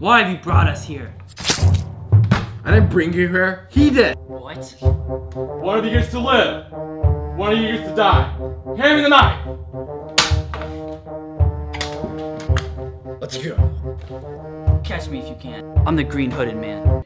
Why have you brought us here? I didn't bring you here. He did. What? One of you gets to live. One of you gets to die. Hand me the knife. Let's go. Catch me if you can. I'm the green hooded man.